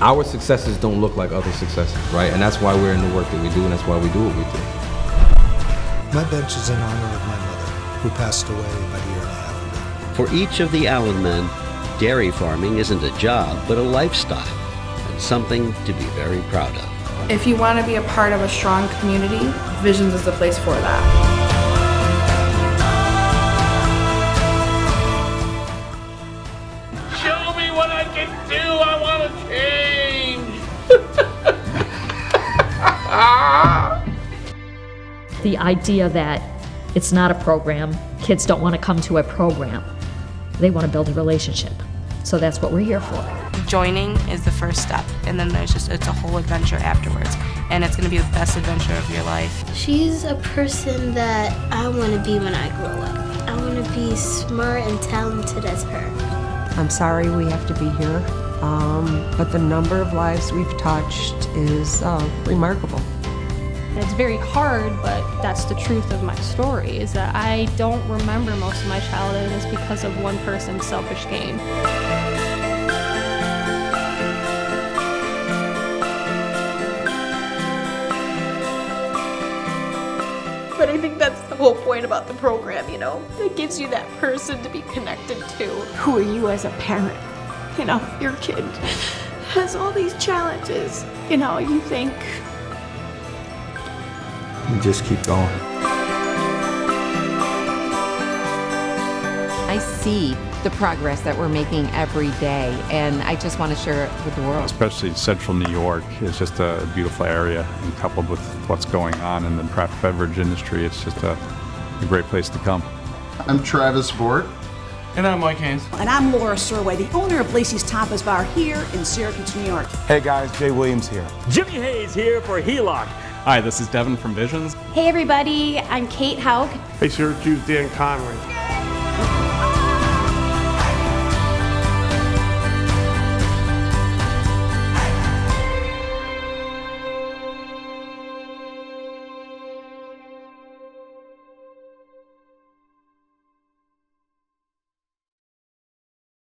our successes don't look like other successes, right? And that's why we're in the work that we do, and that's why we do what we do. My bench is in honor of my mother, who passed away about a year and a half ago. For each of the Allen men, dairy farming isn't a job, but a lifestyle, and something to be very proud of. If you want to be a part of a strong community, Visions is the place for that. The idea that it's not a program, kids don't want to come to a program. They want to build a relationship. So that's what we're here for. Joining is the first step, and then there's just, it's a whole adventure afterwards. And it's going to be the best adventure of your life. She's a person that I want to be when I grow up. I want to be smart and talented as her. I'm sorry we have to be here, um, but the number of lives we've touched is uh, remarkable. It's very hard, but that's the truth of my story, is that I don't remember most of my childhood is because of one person's selfish gain. But I think that's the whole point about the program, you know? It gives you that person to be connected to. Who are you as a parent? You know, your kid has all these challenges. You know, you think, You just keep going. I see the progress that we're making every day, and I just want to share it with the world. Especially central New York is just a beautiful area, and coupled with what's going on in the craft beverage industry, it's just a, a great place to come. I'm Travis Bort. And I'm Mike Haynes. And I'm Laura Surway, the owner of Laci's Tapas Bar here in Syracuse, New York. Hey guys, Jay Williams here. Jimmy Hayes here for HELOC. Hi, this is Devin from Visions. Hey everybody, I'm Kate Haug. Hey Syracuse, Dan Conway.